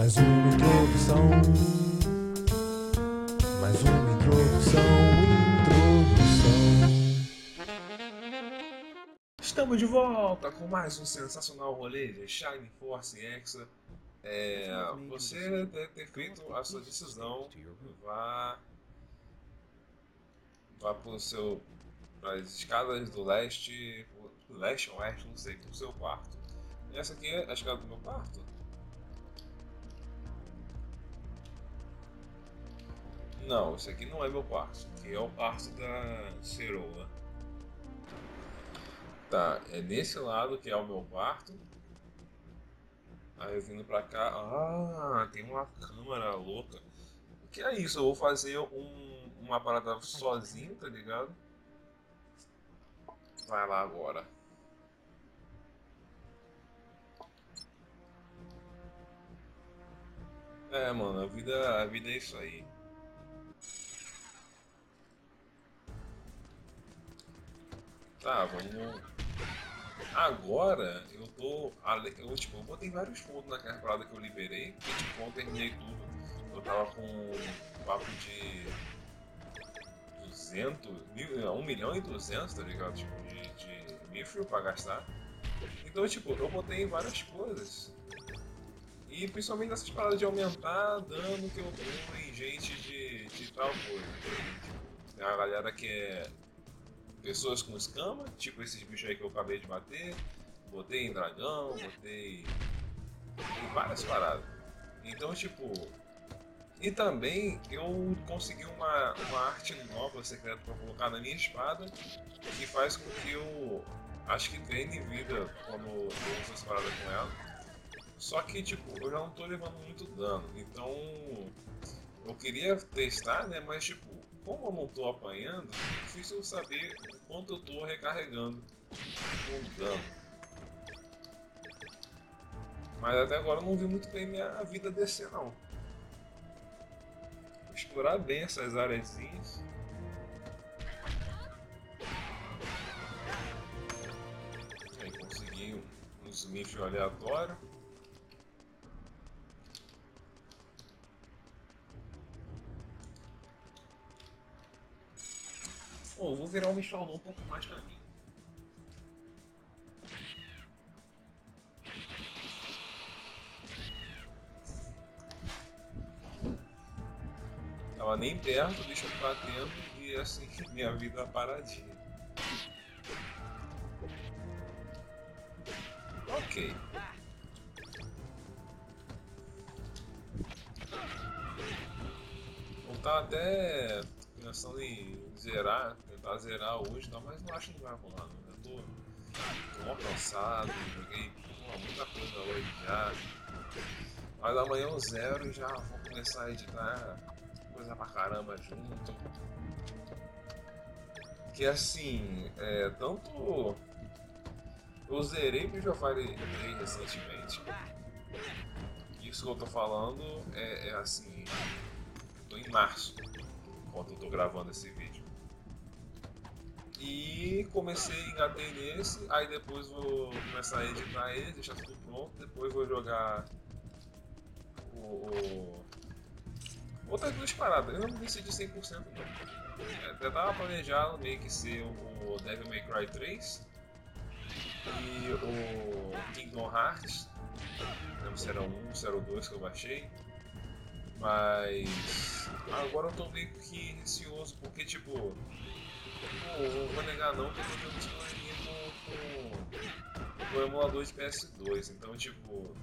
Mais uma introdução. Mais uma introdução. Introdução. Estamos de volta com mais um sensacional rolê de Shine Force Exa. É, você deve ter feito a sua decisão. Vá, vá para seu para as escadas do leste, leste ou oeste, não sei, para o seu quarto. E essa aqui é a escada do meu quarto? Não, esse aqui não é meu quarto. Aqui é o quarto da Ceroa. Tá, é nesse lado que é o meu quarto. Aí eu vindo pra cá. Ah, tem uma câmera louca. O que é isso? Eu vou fazer um, uma parada sozinho, tá ligado? Vai lá agora. É, mano, a vida, a vida é isso aí. Tá, vamos. Agora eu tô. Eu, tipo, eu botei vários pontos naquela parada que eu liberei, porque tipo, eu terminei tudo. Eu tava com um papo de 200, mil, 1 milhão e 200, tá ligado? Tipo, de, de mifrio pra gastar. Então, tipo, eu botei várias coisas. E principalmente nessas paradas de aumentar dano que eu dou em gente de, de tal coisa. Tem a galera que é pessoas com escama, tipo esses bichos aí que eu acabei de bater. Botei em dragão, botei em várias paradas. Então, tipo. E também eu consegui uma, uma arte nova secreta para colocar na minha espada que faz com que eu acho que ganhe vida quando eu uso as paradas com ela. Só que, tipo, eu já não tô levando muito dano. Então, eu queria testar, né? Mas, tipo, como eu não tô apanhando, é difícil saber quanto eu tô recarregando com dano. Mas até agora eu não vi muito bem minha vida descer não. Vou explorar bem essas areazinhas. Aí consegui um smith aleatório. Vou virar o Michel um pouco mais pra mim. Tava nem perto, deixa eu batendo e assim minha vida paradinha. Ok. Vou tá até pensando em zerar, tentar zerar hoje, não, mas não acho que vai rolar. Não. Eu tô, tô mal cansado, joguei muita coisa hoje já. Mas amanhã eu zero e já vou começar a editar coisa pra caramba junto. Que assim, é, tanto eu zerei Breath of Fire 3 recentemente. Isso que eu tô falando é, é assim, tô em março enquanto eu tô gravando esse vídeo. E comecei, engatei nesse, aí depois vou começar a editar ele, deixar tudo pronto, depois vou jogar o... o... Outras duas paradas, eu não decidi 100% não. Até tava planejado meio que ser o Devil May Cry 3 e o Kingdom Hearts, não se era um, se era o 2 que eu baixei, mas agora eu tô meio que receoso porque tipo. Não vou negar não que eu tô com, com o emulador de PS2, então tipo.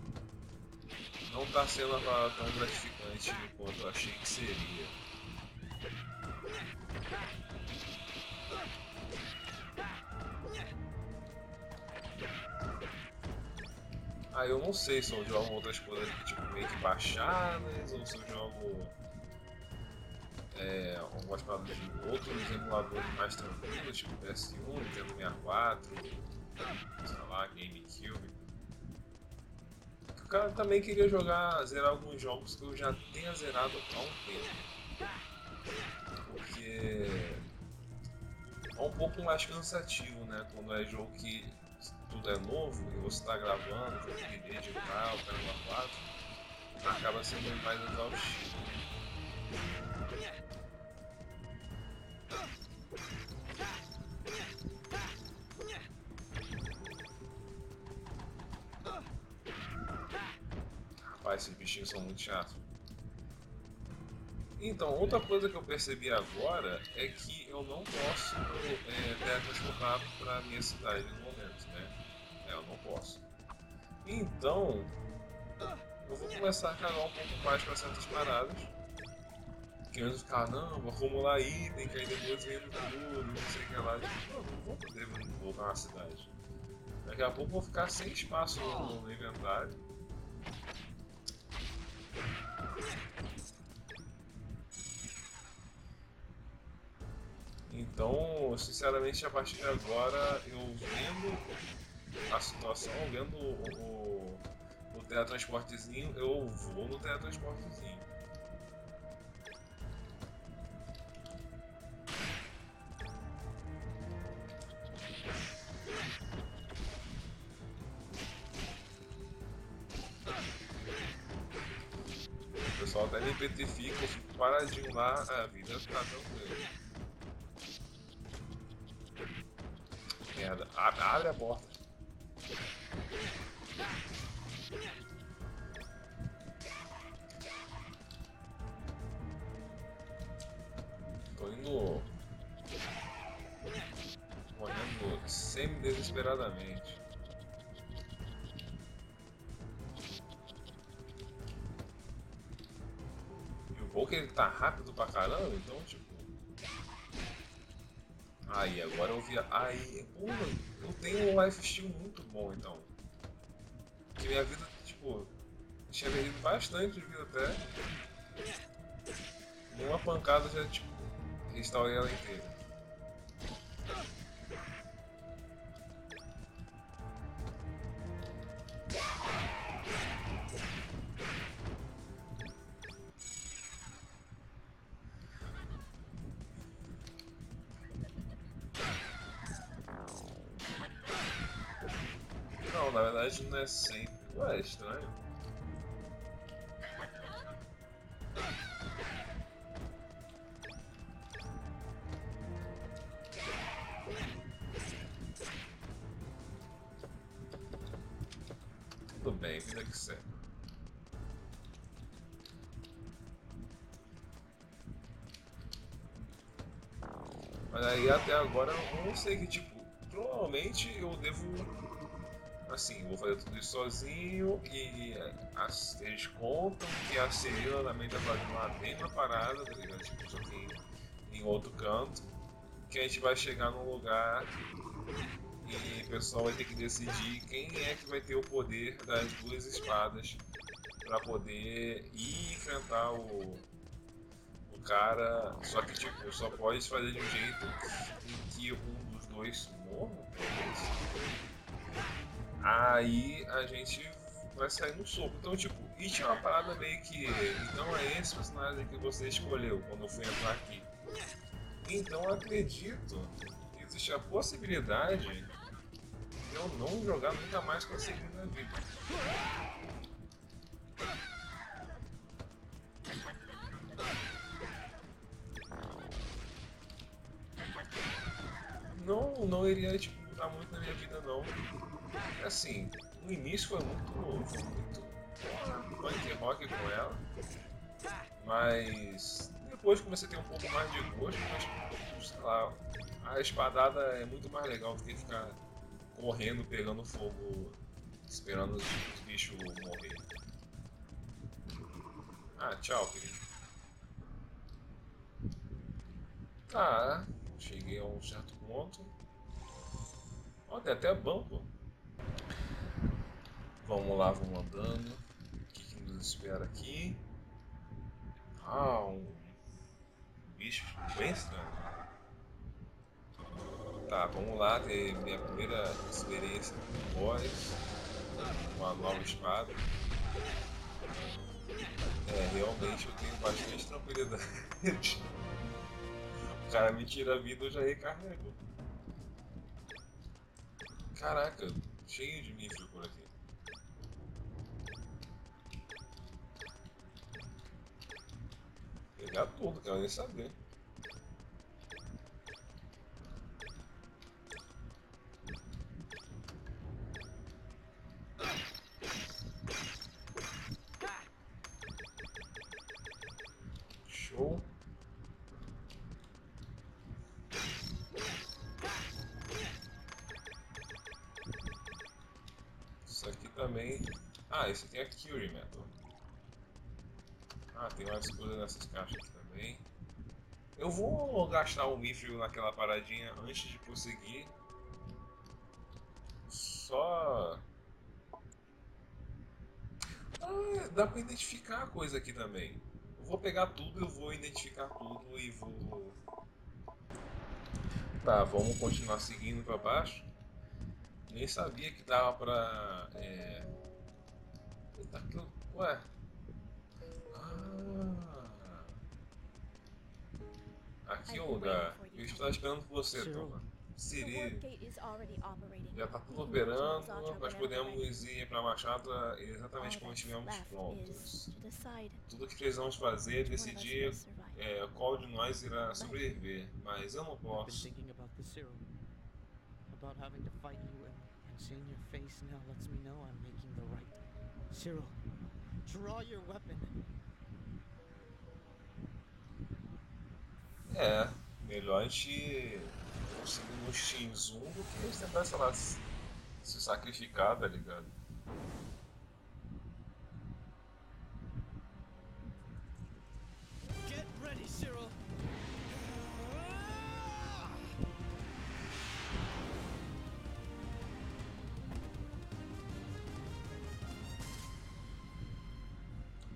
Não tá sendo tão gratificante quanto eu achei que seria. Eu não sei se eu jogo outras coisas tipo meio que baixadas ou se eu jogo é, algumas paradas de outros emuladores mais tranquilos, tipo PS1, Nintendo 64, sei lá, GameCube. O cara também queria jogar, zerar alguns jogos que eu já tenha zerado há um tempo. Porque é um pouco mais cansativo, né? Quando é jogo que tudo é novo e você está gravando, tem que editar, o cara 4. acaba sendo mais exaustivo. Rapaz, esses bichinhos são muito chatos. Então, outra coisa que eu percebi agora é que eu não posso é, teletransportar para minha cidade eu não posso. Então, eu vou começar a cagar um pouco mais para certas paradas. Que antes ficar, não, vou acumular item, que aí depois vem no tudo, não sei o que lá. Tipo, não, vou poder voltar na cidade. Daqui a pouco eu vou ficar sem espaço no, no inventário. Então, sinceramente, a partir de agora, eu vendo a situação, vendo o, o, o teletransportezinho, eu vou no teletransportezinho. O pessoal até me petrifica, eu fico paradinho lá, a vida tá tranquila. Merda, abre, abre a porta. O bom que ele tá rápido pra caramba, então, tipo. Aí, agora eu vi. Aí, pô, eu tenho um lifestyle muito bom, então. Que minha vida, tipo, tinha perdido bastante de vida até. Numa pancada já, tipo, restaurei ela inteira. Na verdade não é sempre. Ué, é estranho. Tudo bem, vida que segue. Mas aí até agora eu não sei que tipo, provavelmente eu devo assim, vou fazer tudo isso sozinho e as, eles contam que a Celina também tá fazendo uma mesma parada, tá ligado? Tipo, só que em, outro canto, que a gente vai chegar num lugar e o pessoal vai ter que decidir quem é que vai ter o poder das duas espadas para poder ir enfrentar o, o cara, só que tipo, só pode fazer de um jeito em que um dos dois morra, talvez aí a gente vai sair no soco. Então, tipo, isso é uma parada meio que. Então é esse personagem que você escolheu quando eu fui entrar aqui. Então eu acredito que existe a possibilidade de eu não jogar nunca mais com a na vida. Não, não iria tipo, mudar muito na minha vida não. Assim, no início foi muito, foi muito punk rock com ela, mas depois comecei a ter um pouco mais de gosto, mas sei lá, a espadada é muito mais legal do que ficar correndo, pegando fogo, esperando os, os bichos morrer. Ah, tchau, querido. Tá, cheguei a um certo ponto. Ó, tem até banco. Vamos lá, vamos andando. O que, que nos espera aqui? Ah, um bicho bem estranho. Tá, vamos lá, ter minha primeira experiência com boss, uma nova espada. É, realmente eu tenho bastante tranquilidade. o cara me tira a vida, eu já recarrego. Caraca, cheio de nível por aqui. Pegar tudo, quero nem saber. Show. Isso aqui também. Ah, esse aqui é Curie Metal. Ah, tem mais coisas nessas caixas também. Eu vou gastar o Mithril naquela paradinha antes de prosseguir. Só. Ah, dá pra identificar a coisa aqui também. Eu vou pegar tudo, eu vou identificar tudo e vou. Tá, vamos continuar seguindo pra baixo. Nem sabia que dava pra. É... Eita, que. Ué. Ah. Aqui é o lugar. Eu estava esperando por você, Toma. Siri. Já está tudo operando, nós podemos ir para a Machado exatamente quando estivermos prontos. Tudo que precisamos fazer é decidir é, qual de nós irá sobreviver, mas eu não posso. About having to fight you and, and seeing your face now lets me know I'm making the right. Cyril, draw your weapon. É, melhor a gente conseguir um X1 do que a gente tentar, sei lá, se, sacrificar, tá ligado?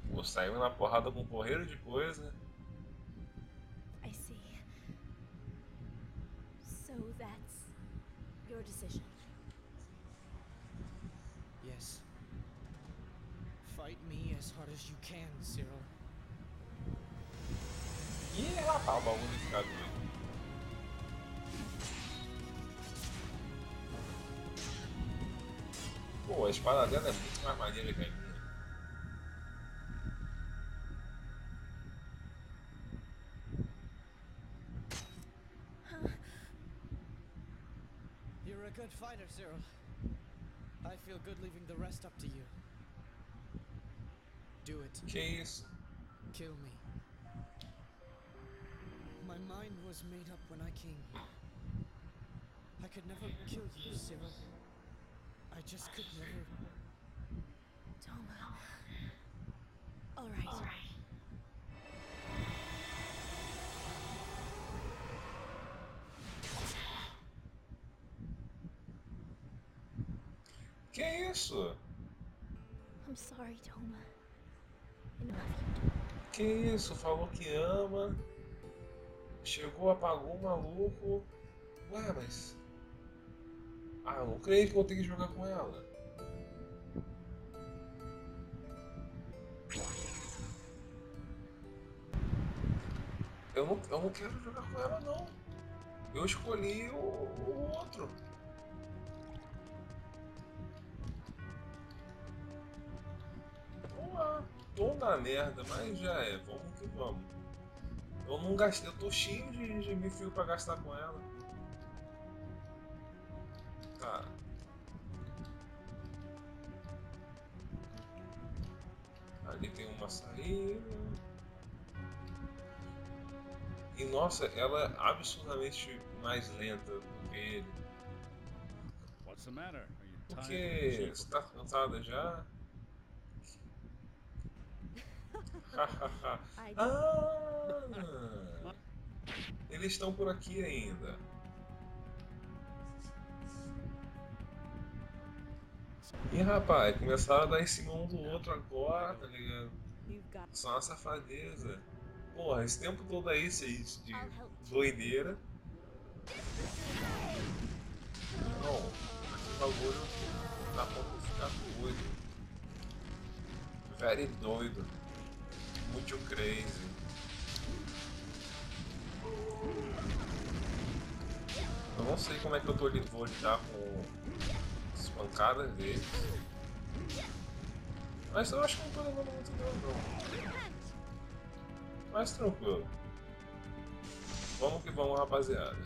Pô, saiu na porrada com um porreiro de coisa. A espada dela é muito mais maneira que a minha. You're a good fighter, Cyril. I feel good leaving the rest up to you. Do it. Que? Kill me. My mind was made up when I came. I could never kill you, Cyril. I just could never. Toma. All right. Que isso? I'm sorry, Toma. I love you. Que isso? Falou que ama. Chegou, apagou o maluco. Ué, mas. Ah, eu não creio que eu tenho que jogar com ela. Eu não, eu não quero jogar com ela, não. Eu escolhi o, o outro. Vamos lá. Tô na merda, mas já é. Vamos que vamos. Eu não gastei, eu tô cheio de, de mifio pra gastar com ela. Ali tem uma saída. E nossa, ela é absurdamente mais lenta do que ele. What's the matter? Are you Por tired que of the você sheep? tá cansada já? Ah! Eles estão por aqui ainda. Ih, rapaz, começaram a dar em cima um do outro agora, tá ligado? Só uma safadeza. Porra, esse tempo todo aí, vocês de doideira. Não, aquele bagulho tá ponto de ficar doido. Very doido. Muito crazy. Eu não sei como é que eu tô, vou lidar com as pancadas deles. Mas eu acho que não tô levando muito dano não. Mas tranquilo. Vamos que vamos, rapaziada.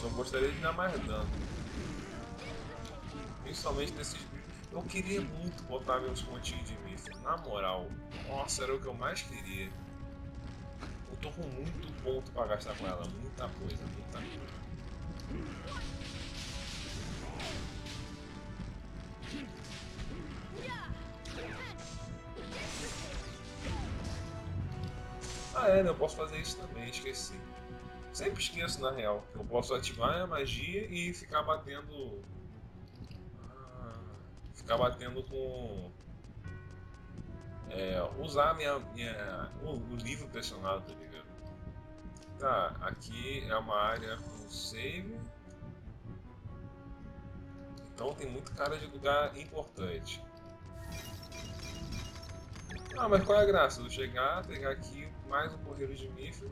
Só gostaria de dar mais dano. Principalmente nesses. Eu queria muito botar meus pontinhos de míssil. Na moral. Nossa, era o que eu mais queria. Eu tô com muito ponto pra gastar com ela. Muita coisa, muita coisa. Ah é, né? Eu posso fazer isso também, esqueci. Sempre esqueço na real. Eu posso ativar a magia e ficar batendo. Ficar batendo com. É, usar minha, minha, o, o livro pressionado, tá ligado? Tá, aqui é uma área com save. Então tem muito cara de lugar importante. Ah, mas qual é a graça? Eu chegar, pegar aqui mais um correio de mifro.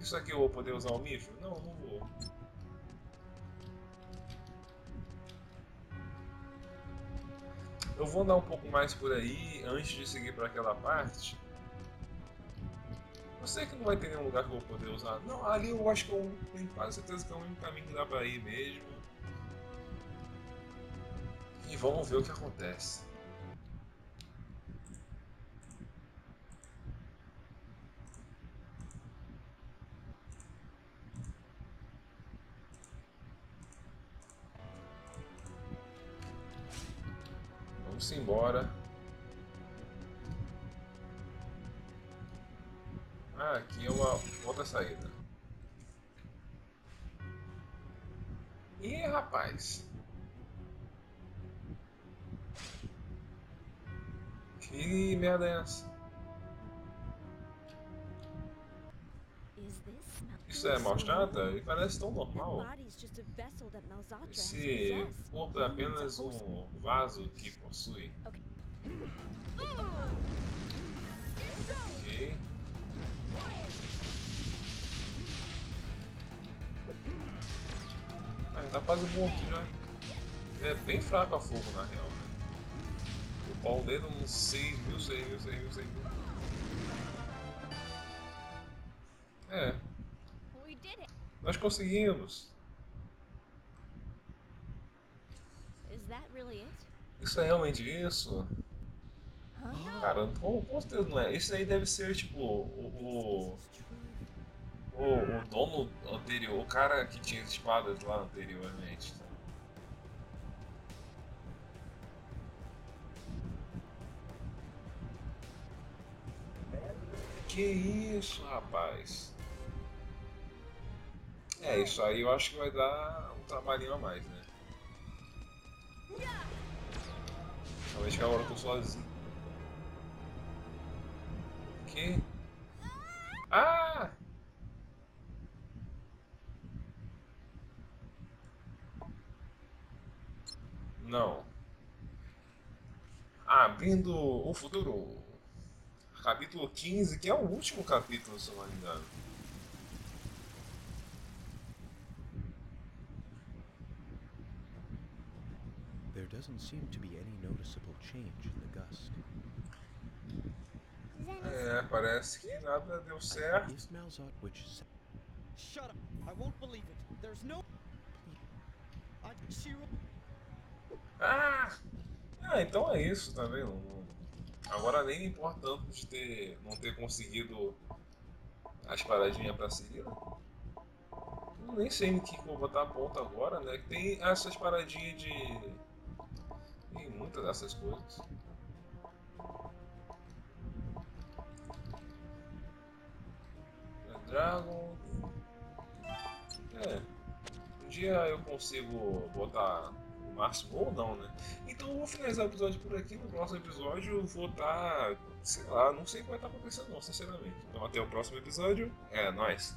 Isso aqui eu vou poder usar o mifro? Não, não vou. Eu vou andar um pouco mais por aí antes de seguir para aquela parte. Eu sei que não vai ter nenhum lugar que eu vou poder usar. Não, ali eu acho que eu tenho quase certeza que é o único caminho que dá pra ir mesmo. E vamos ver o que acontece. Vamos embora. Ah, aqui é uma outra saída. Ih, rapaz. Que merda é essa? É maltrata? Ele parece tão normal. needs a apenas um vaso que possui. Ok. Ah, tá quase morto já. É bem fraco a fogo na real, né? O pau dele 6 mil, 6 mil, 6 mil, 6 mil. É. nós conseguimos. Isso é realmente isso? Cara, com, com certeza não é. Isso aí deve ser tipo o, o, o, o dono anterior, o cara que tinha as espadas lá anteriormente. Que isso, rapaz? É, isso aí eu acho que vai dar um trabalhinho a mais, né? Principalmente que agora eu tô sozinho. Que? Ah! Não. Abrindo o futuro. Capítulo 15, que é o último capítulo, se eu não me engano. Doesn't seem to be any noticeable change in the gust. É, parece que nada deu certo. Malzot Witch sa- Shut up. I won't believe it. There's no. I. Ah! Ah, então é isso, tá vendo? Agora nem me importa tanto de ter, não ter conseguido as paradinhas pra seguir. Nem sei no que, que eu vou botar a ponta agora, né? Tem essas paradinhas de. Tem muitas dessas coisas. É Dragon. É. Um dia eu consigo botar o máximo ou não, né? Então eu vou finalizar o episódio por aqui. No próximo episódio eu vou estar. sei lá, não sei o que vai estar acontecendo, não, sinceramente. Então até o próximo episódio. É, nóis.